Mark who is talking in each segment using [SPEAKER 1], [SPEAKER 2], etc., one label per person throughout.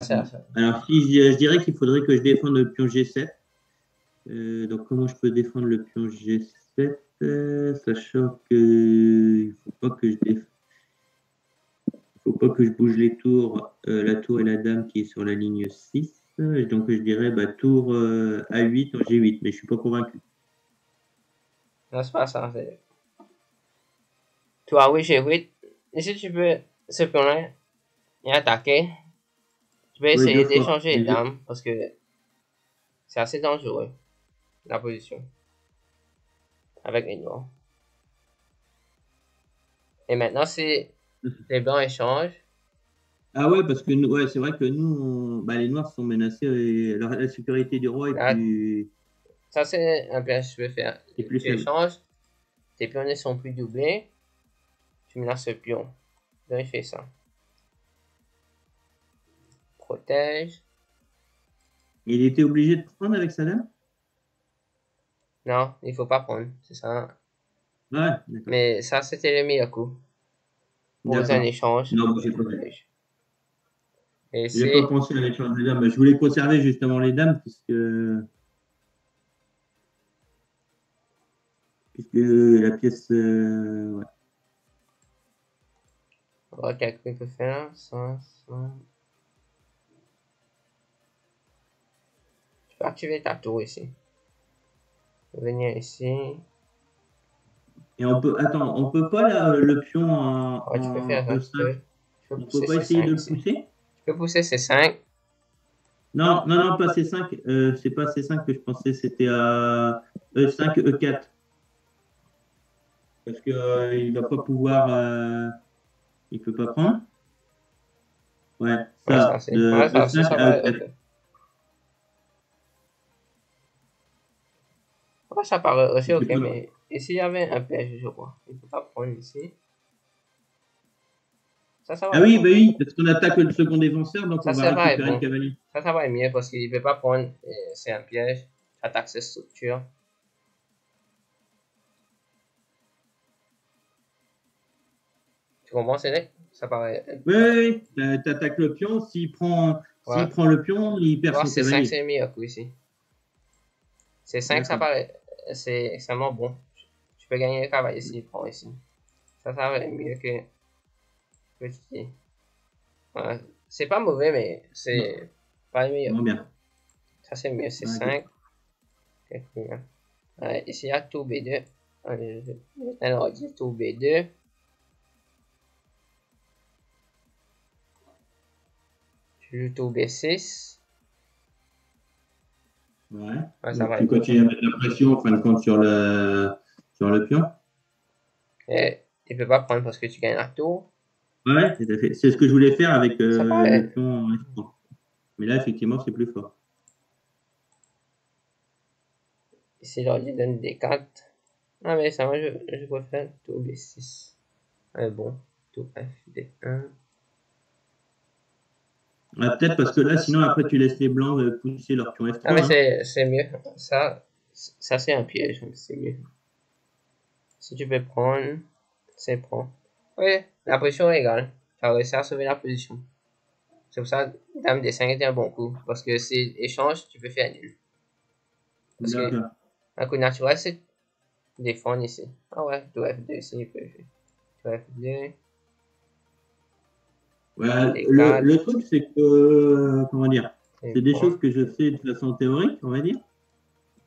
[SPEAKER 1] Alors, si je, dirais qu'il faudrait que je défende le pion G7. Euh, donc, comment je peux défendre le pion G7 euh, Sachant que il faut pas que je défende. faut pas que je bouge les tours, euh, la tour et la dame qui est sur la ligne 6. Donc, je dirais bah, tour A8 en G8, mais je suis pas convaincu.
[SPEAKER 2] Non, c'est pas ça. Tour A8, G8. Et si tu peux ce pion-là et attaquer, je vais essayer d'échanger les dames parce que c'est assez dangereux la position avec les noirs. Et maintenant, si les blancs échangent.
[SPEAKER 1] Ah ouais, parce que ouais, c'est vrai que nous, bah, les noirs sont menacés et la, sécurité du roi est ah, plus.
[SPEAKER 2] Ça, c'est un piège que je vais faire. Plus tu échanges, tes pions sont plus doublés, tu menaces ce pion. Donc, ça
[SPEAKER 1] il était obligé de prendre avec sa dame?
[SPEAKER 2] Non, il faut pas prendre, c'est ça.
[SPEAKER 1] Ah ouais, d'accord.
[SPEAKER 2] Mais ça, c'était le meilleur coup. Pour un échange.
[SPEAKER 1] Non, j'ai pas J'ai pas pensé à l'échange des dames. Je voulais conserver justement les dames, puisque. Puisque la pièce. Euh... Ouais.
[SPEAKER 2] Ok, quelqu'un peut faire 5, 5. Je vais activer ta tour ici. Venir ici.
[SPEAKER 1] Et on peut. Attends, on peut pas là, le pion en.
[SPEAKER 2] Ouais, tu peux faire ça. Tu peux,
[SPEAKER 1] on peut pas essayer de le pousser? Tu
[SPEAKER 2] peux pousser C5.
[SPEAKER 1] Non, non, non, pas C5. Euh, c'est pas C5 que je pensais, c'était à E5, E4. Parce qu'il euh, il va pas pouvoir. Euh, il peut pas prendre. Ouais, ça. Ouais, ça ça
[SPEAKER 2] paraît aussi ok, mais ici il y avait un piège, je crois. Il ne peut pas prendre ici.
[SPEAKER 1] Ça, ça va ah oui, bah oui, parce qu'on attaque le second défenseur, donc ça, on va récupérer le cavalier.
[SPEAKER 2] Ça, ça va être mieux parce qu'il ne peut pas prendre, c'est un piège. Attaque cette structure. Tu comprends, c'est Ça paraît.
[SPEAKER 1] Oui, oui, oui. Tu attaques le pion, s'il prend, prend le pion, il perd son cavalier.
[SPEAKER 2] C'est 5, c'est mieux, ici. C'est 5, ça paraît c'est extrêmement bon. Tu peux gagner le travail ici, prends ici. Ça, ça va mieux que petit. C'est pas mauvais, mais c'est pas le meilleur.
[SPEAKER 1] Bien.
[SPEAKER 2] Ça, c'est mieux, c'est 5. ici, il y a tout B2. Alors, il y a tout B2. Tu joues tout B6.
[SPEAKER 1] Ouais. ça va tu continues à mettre la pression en fin de compte sur le, sur le pion.
[SPEAKER 2] Et tu peux pas prendre parce que tu gagnes un tour.
[SPEAKER 1] Ouais, c'est ce que je voulais faire avec euh, le pion. Mais là, effectivement, c'est plus fort.
[SPEAKER 2] Si je lui donne des cartes. Ah, mais ça va, je, je préfère tout B6. Ah, euh, bon, tout FD1. Bah,
[SPEAKER 1] peut-être parce que là, sinon, après, tu laisses les blancs euh, pousser leur pion F3.
[SPEAKER 2] Ah, mais hein. c'est mieux. Ça, ça c'est un piège. C'est mieux. Si tu peux prendre, c'est prends. Oui, la pression est égale. Tu as réussi à sauver la position. C'est pour ça, Dame D5 était un bon coup. Parce que si échange, tu peux faire nul. Parce que un coup naturel, c'est défendre ici. Ah ouais, tout F2 ici, il peut
[SPEAKER 1] faire. Le, truc, c'est que, comment dire, c'est des choses que je fais de façon théorique, on va dire,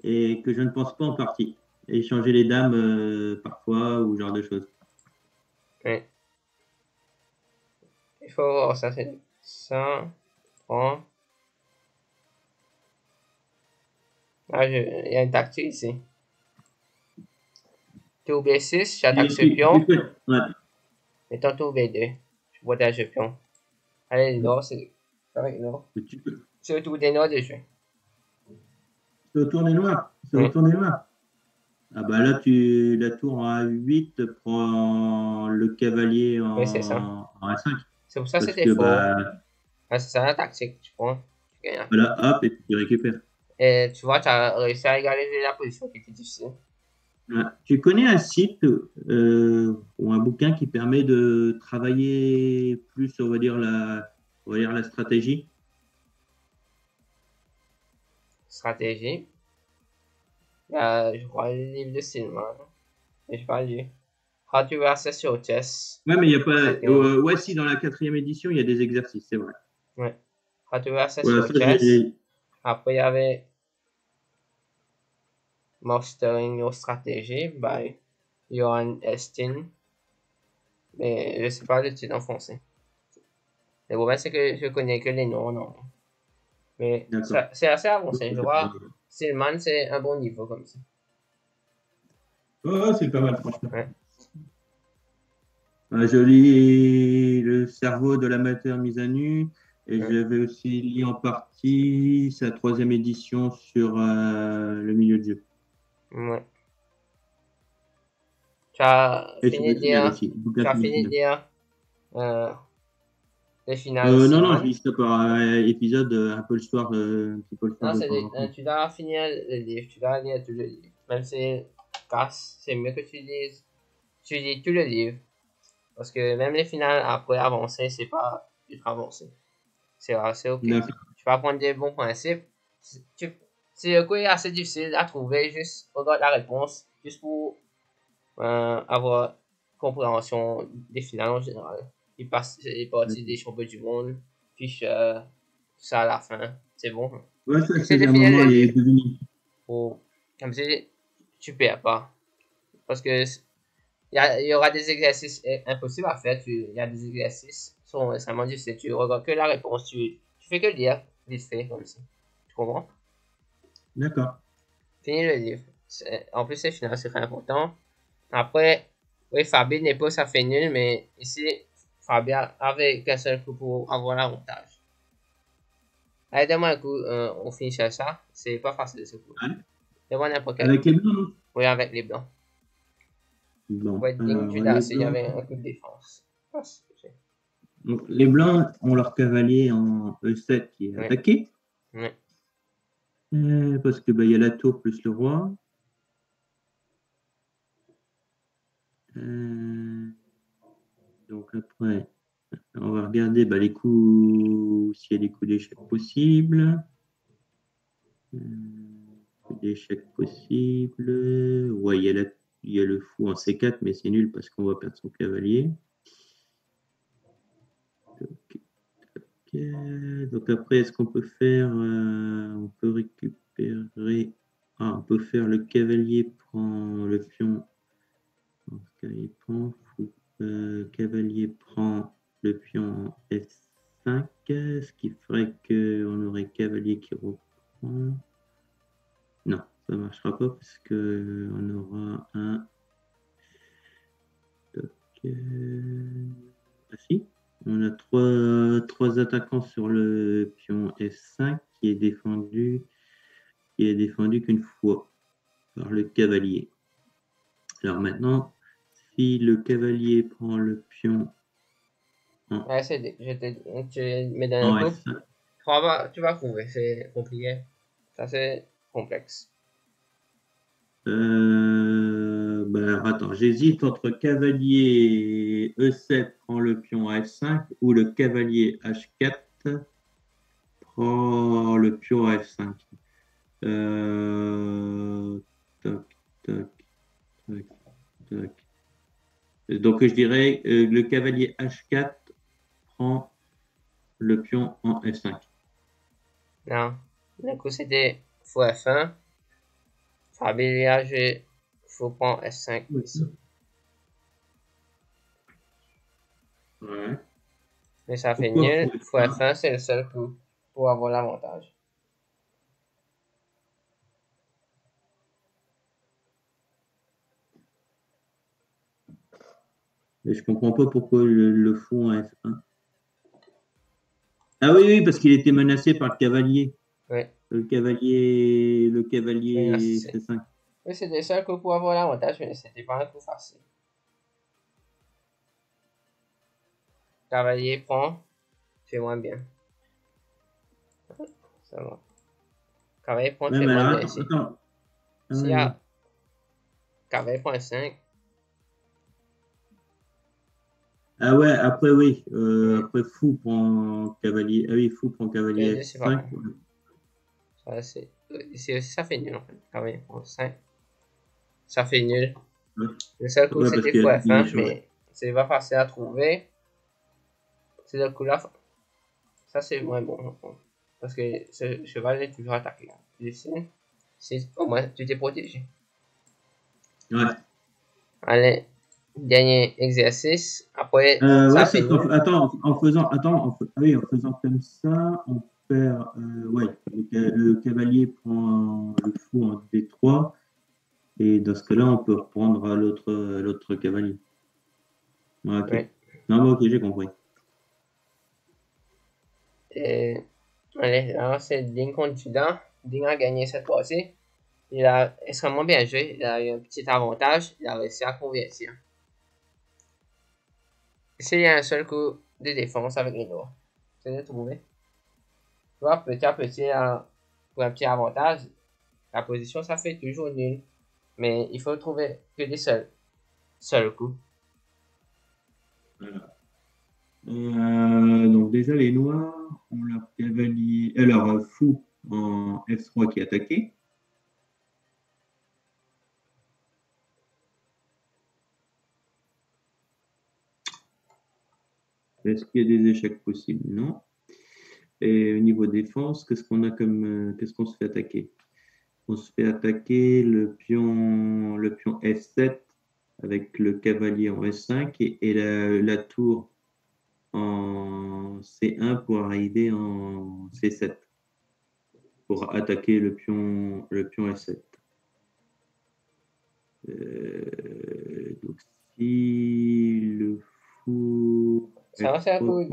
[SPEAKER 1] et que je ne pense pas en partie. Échanger les dames euh, parfois, ou genre de choses.
[SPEAKER 2] Ouais. Il faut voir ça, c'est ça. Prends. Ah, je... il y a une tactique ici. Tour B6, j'attaque ce pion. Ouais. Mettons tour B2. Je protège le pion. Allez, non, c'est avec non. C'est autour des noirs déjà.
[SPEAKER 1] C'est autour des noirs. C'est autour des noirs. Ah bah là, tu la tour à 8 prend le cavalier en,
[SPEAKER 2] oui,
[SPEAKER 1] en A5.
[SPEAKER 2] C'est pour ça que c'était fort. Bah... Ah, c'est ça la tactique, tu prends.
[SPEAKER 1] Voilà, hop, et tu récupères.
[SPEAKER 2] Et tu vois, tu as réussi à égaliser la position qui était difficile.
[SPEAKER 1] Ah, tu connais un site euh, ou un bouquin qui permet de travailler plus, on va dire, la, on va dire, la stratégie?
[SPEAKER 2] Stratégie? Euh, Je crois le livre de Silman. Je pas lu. How to access your chess.
[SPEAKER 1] Ouais, mais il n'y a pas. Euh, ouais, si, dans la quatrième édition, il y a des exercices, c'est vrai.
[SPEAKER 2] Ouais. How to access your chess. Après, il y avait Mastering Your Strategy by Johan Estin. Mais je ne sais pas le titre en français. Le problème, c'est que je connais que les noms, non. Mais c'est assez avancé. Je vois, Silman, c'est un bon niveau comme ça.
[SPEAKER 1] Oh, c'est pas mal, franchement. Ouais. je lis Le cerveau de l'amateur mise à nu. Et j'avais aussi lu en partie sa troisième édition sur euh, le milieu de jeu.
[SPEAKER 2] Ouais. Tu as fini de lire, tu as fini de euh, les finales.
[SPEAKER 1] Euh, non, non, je lis ça par épisode, un peu le soir. un
[SPEAKER 2] petit peu le soir non, tu dois finir le livre, tu dois lire tout le livre. Même si casse, c'est mieux que tu lises, tu lis tout le livre. Parce que même les finales après avancer, c'est pas ultra avancé. C'est assez ok. Tu vas prendre des bons principes. Tu, c'est assez difficile à trouver, juste regarde la réponse, juste pour euh, avoir compréhension des finales en général. Il passe les parties des champions du monde, fiche euh, tout ça à la fin, c'est bon.
[SPEAKER 1] Ouais, ça, c'est un est devenu.
[SPEAKER 2] comme si tu perds pas. Parce que il y, aura des exercices impossibles à faire, il y a des exercices qui sont extrêmement difficiles, tu regardes que la réponse, tu, tu fais que lire, vite fait, comme ça. Tu comprends?
[SPEAKER 1] D'accord.
[SPEAKER 2] Fini le livre. En plus, c'est final, c'est très important. Après, oui, Fabi n'est pas, ça fait nul, mais ici, Fabien avait qu'un seul coup pour avoir l'avantage. Allez, donne-moi un coup, euh, on finit sur ça. C'est pas facile ce coup. Donne-moi n'importe quel.
[SPEAKER 1] Avec les blancs
[SPEAKER 2] Oui, avec les blancs.
[SPEAKER 1] Bon.
[SPEAKER 2] Judas, il y avait un coup de défense.
[SPEAKER 1] Donc, les blancs ont leur cavalier en E7 qui est attaqué.
[SPEAKER 2] Oui.
[SPEAKER 1] Euh, parce que bah, y a la tour plus le roi. Euh, donc après, on va regarder bah, les coups, s'il y a des coups d'échec possibles. Euh, d'échec possibles. Ouais, il y, a il y a le fou en C4, mais c'est nul parce qu'on va perdre son cavalier. Donc après, est-ce qu'on peut faire, on peut faire le cavalier prend le pion, cavalier prend, euh, cavalier prend le pion F5, ce qui ferait qu'on aurait cavalier qui reprend. Non, ça marchera pas parce que on aura un. Euh, ah si, on a trois, trois attaquants sur le pion F5 qui est défendu, qui est défendu qu'une fois par le cavalier. Alors maintenant, si le cavalier prend le pion
[SPEAKER 2] en ouais, c'est, tu vas trouver, c'est compliqué. Ça c'est complexe.
[SPEAKER 1] Euh, ben, attends, j'hésite entre cavalier E7 prend le pion à F5 ou le cavalier H4 prend le pion à F5. Euh, tac, tac, tac, tac. Donc je dirais euh, le cavalier H4 prend le pion en F5.
[SPEAKER 2] Non, du coup c'était fou F1. Habillage, il faut prendre S5 ici.
[SPEAKER 1] Ouais.
[SPEAKER 2] Mais ça fait nul. Faut F1, c'est le seul coup pour avoir l'avantage.
[SPEAKER 1] Je comprends pas pourquoi le, le en F1. Ah oui, oui, parce qu'il était menacé par le cavalier. Le cavalier, le cavalier C5.
[SPEAKER 2] Oui, c'était ça que pour avoir l'avantage, mais c'était pas un coup facile. Cavalier prend, c'est moins bien. Ça va. Cavalier prend, c'est moins bien ici. S'il y a cavalier prend 5.
[SPEAKER 1] Ah ouais, après oui, euh, après fou prend cavalier. Ah oui, fou prend cavalier 5.
[SPEAKER 2] Ça, c'est, ici ça fait nul en fait. Quand même, 5. Ça fait nul. Le seul coup, c'était pour F1, mais c'est pas facile à trouver. C'est le coup là. Ça, c'est moins bon. Parce que ce cheval est toujours attaqué. Ici, au moins, tu t'es protégé.
[SPEAKER 1] Ouais.
[SPEAKER 2] Allez, dernier exercice. Après,
[SPEAKER 1] euh, ça attends, en faisant, attends, en, oui, en faisant comme ça, on perd. Euh, ouais, le, cavalier prend le fou en D3. Et dans ce cas-là, on peut reprendre l'autre l'autre cavalier. ok. Non, mais ok, j'ai compris.
[SPEAKER 2] Et, allez, là, c'est Ding Judas. Ding a gagné cette fois-ci. Il a extrêmement bien joué. Il a eu un petit avantage. Il a réussi à convertir. A un seul coup de défense avec les noirs. C'est de trouver. Tu vois, petit à petit, pour un petit avantage, la position, ça fait toujours nul. Mais il faut trouver que des seuls, seuls coups.
[SPEAKER 1] Voilà. Euh, donc déjà les noirs ont leur cavalier, alors euh, fou en F3 qui est attaqué. Est-ce qu'il y a des échecs possibles? Non. Et au niveau défense, qu'est-ce qu'on a comme, euh, qu'est-ce qu'on se fait attaquer? On se fait attaquer le pion, le pion F7 avec le cavalier en S5 et, la, tour en C1 pour arriver en C7 pour attaquer le pion, le pion F7. Euh, donc si le fou.
[SPEAKER 2] Ça va faire un coup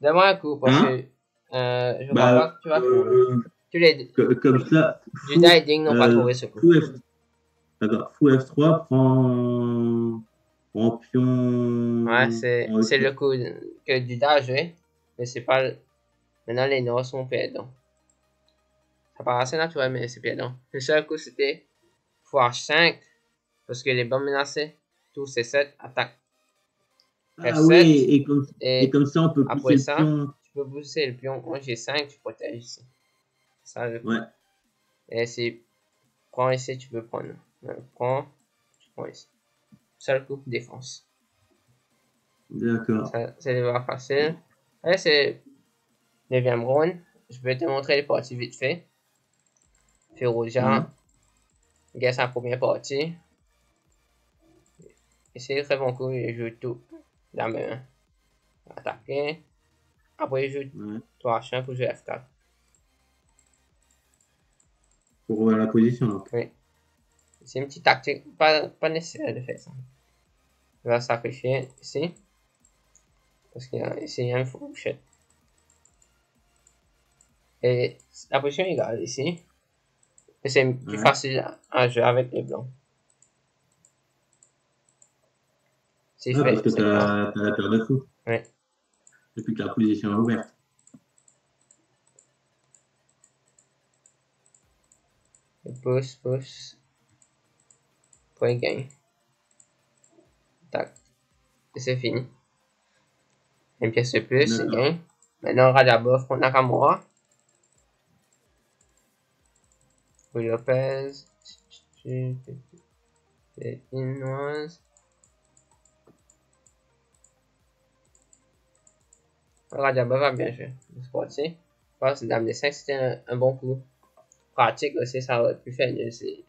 [SPEAKER 2] Donne-moi un coup parce hein que euh, je bah, vois pas que tu vas euh,
[SPEAKER 1] comme ça.
[SPEAKER 2] Judas et Ding n'ont pas euh, trouvé ce coup.
[SPEAKER 1] D'accord. Fou F3 prend, prend pion.
[SPEAKER 2] Ouais, c'est le coup que Judas a joué. Mais c'est pas. Maintenant, les Noirs sont perdants. Ça paraît assez naturel, mais c'est perdant. Le seul coup, c'était Fou H5. Parce que les bombes menacées, tout C7 attaque.
[SPEAKER 1] Ah F7, oui, et comme, et, comme, ça, on peut
[SPEAKER 2] pousser après ça, le pion. Tu peux pousser le pion en G5, tu protèges ici. Ça, je
[SPEAKER 1] ouais.
[SPEAKER 2] Et c'est prends ici, tu peux prendre. Prends, tu prends ici. Seul coup, défense.
[SPEAKER 1] D'accord.
[SPEAKER 2] C'est déjà facile. Et c'est 9 round. Je vais te montrer les parties vite fait. Féroja. Mmh. Gagne sa première partie. Et c'est très bon coup, il joue tout. Dame 1. Attaquer. Après, il joue ouais. 3 H1 pour jouer F4
[SPEAKER 1] pour la position.
[SPEAKER 2] Oui. C'est une petite tactique, pas, pas nécessaire de faire ça. Il va sacrifier ici. Parce qu'il y a ici une fourchette. Et la position est égale ici. Et c'est plus facile à jouer avec les blancs.
[SPEAKER 1] C'est ah, parce que tu as, la paire de fou.
[SPEAKER 2] Oui.
[SPEAKER 1] Depuis que la position est ouverte.
[SPEAKER 2] pousse, pousse. Point gain. Tac. Et c'est fini. Une pièce de plus, c'est gain. Maintenant, Nakamura. Louis Lopez. Innoise. Radabov a bien joué. C'est parti. Passe dame de 5, c'était un, un bon coup pratique aussi, ça aurait pu faire mieux. C'est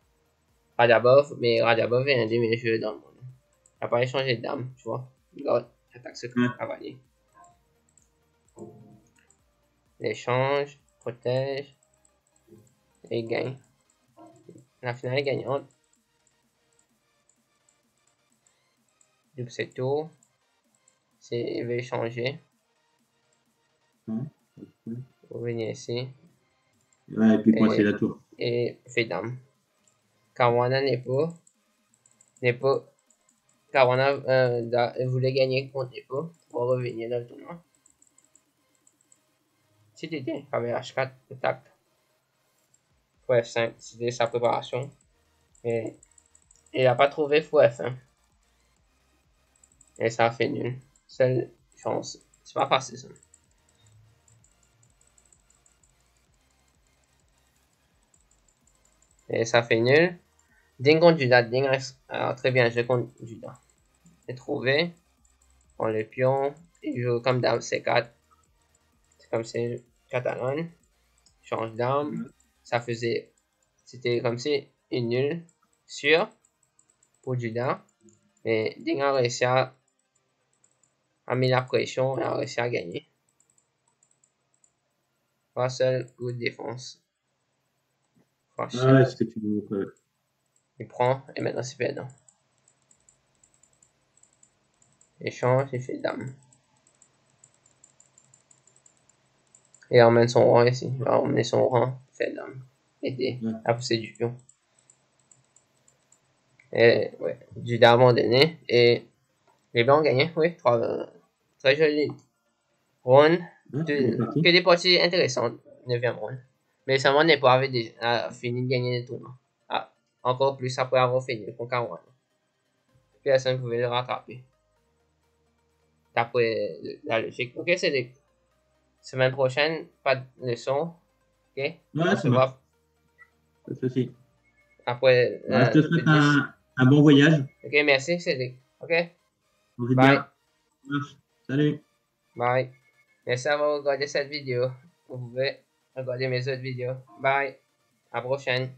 [SPEAKER 2] Radabov, mais Radabov est un des meilleurs jeux dans le monde. Il n'a pas échangé de dame, tu vois. L'autre attaque ce cavalier. L'échange, protège et gagne. La finale est gagnante. Double c'est tour. C'est, il veut échanger. Revenir ici.
[SPEAKER 1] Ouais, et puis c'est la tour.
[SPEAKER 2] Et fait dame. Pas. N'est pas. Kawana euh, voulait gagner contre Nepo pour revenir dans le tournoi. C'était bien. Il avait H4, tac. Fou F5, c'était sa préparation. Et il n'a pas trouvé fou F1. Et ça a fait nul. Seule chance. C'est pas facile ça. Et ça fait nul. Ding contre Judas. Ding Alors, très bien, je contre Judas. J'ai trouvé. On le pion. Il joue comme dame C4. C'est comme c'est catalan. Change d'arme. Ça faisait. C'était comme si une nulle. Sûr. Pour Judas. Mais Ding a réussi à, a mis la pression et a réussi à gagner. Russell, good défense.
[SPEAKER 1] Ah ouais, ce que tu veux.
[SPEAKER 2] Il prend et maintenant c'est perdant. Échange, il fait dame. Et emmène son roi ici. Il va emmener son roi, fait dame. Aider ouais. à pousser du pion. Et ouais, du dame abandonné. Et les blancs ont gagné, oui. Trois, très joli. Round. que des parties intéressantes. 9ème round. Mais seulement n'est pas avait déjà fini de gagner le tournoi. Ah, encore plus après avoir fini le Concarouane. Personne ne pouvait le rattraper. D'après la logique. Ok, c'est les semaine prochaine, pas de leçon. Ok?
[SPEAKER 1] Ouais, c'est bon. Pas de souci.
[SPEAKER 2] Après.
[SPEAKER 1] je te souhaite un, un, bon voyage.
[SPEAKER 2] Ok, merci, Cédric. Ok?
[SPEAKER 1] Bye. Salut.
[SPEAKER 2] Bye. Merci d'avoir regardé cette vidéo. Vous pouvez regarder mes autres vidéos. Bye. À la prochaine.